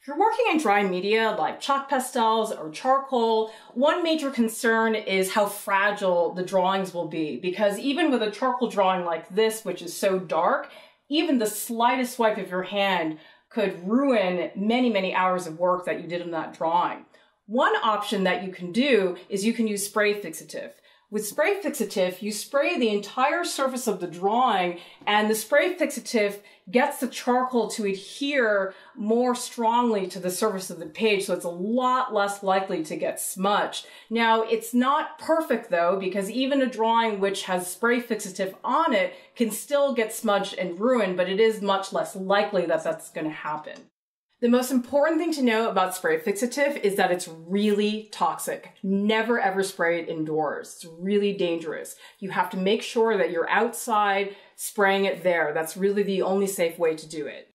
If you're working in dry media like chalk pastels or charcoal, one major concern is how fragile the drawings will be because even with a charcoal drawing like this, which is so dark, even the slightest swipe of your hand could ruin many, many hours of work that you did in that drawing. One option that you can do is you can use spray fixative. With spray fixative, you spray the entire surface of the drawing and the spray fixative gets the charcoal to adhere more strongly to the surface of the page, so it's a lot less likely to get smudged. Now, it's not perfect though, because even a drawing which has spray fixative on it can still get smudged and ruined, but it is much less likely that that's going to happen. The most important thing to know about spray fixative is that it's really toxic. Never ever spray it indoors. It's really dangerous. You have to make sure that you're outside spraying it there. That's really the only safe way to do it.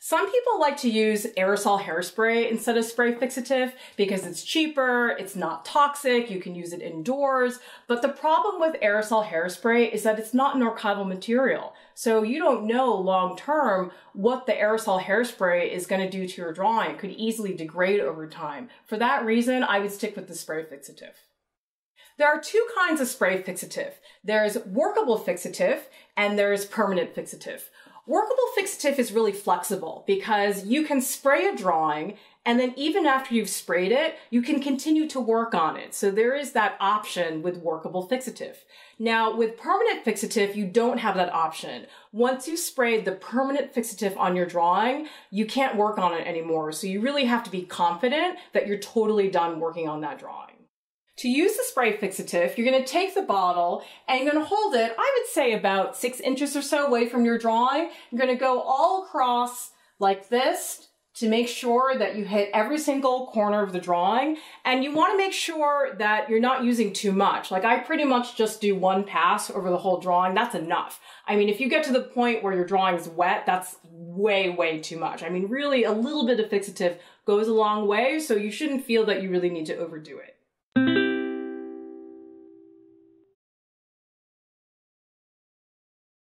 Some people like to use aerosol hairspray instead of spray fixative because it's cheaper, it's not toxic, you can use it indoors. But the problem with aerosol hairspray is that it's not an archival material. So you don't know long term what the aerosol hairspray is going to do to your drawing. It could easily degrade over time. For that reason, I would stick with the spray fixative. There are two kinds of spray fixative. There's workable fixative and there's permanent fixative. Workable fixative is really flexible because you can spray a drawing and then even after you've sprayed it, you can continue to work on it. So there is that option with workable fixative. Now with permanent fixative, you don't have that option. Once you've sprayed the permanent fixative on your drawing, you can't work on it anymore. So you really have to be confident that you're totally done working on that drawing. To use the spray fixative, you're going to take the bottle and you're going to hold it, I would say about six inches or so away from your drawing. You're going to go all across like this to make sure that you hit every single corner of the drawing. And you want to make sure that you're not using too much. Like I pretty much just do one pass over the whole drawing. That's enough. I mean, if you get to the point where your drawing's wet, that's way, way too much. I mean, really a little bit of fixative goes a long way. So you shouldn't feel that you really need to overdo it.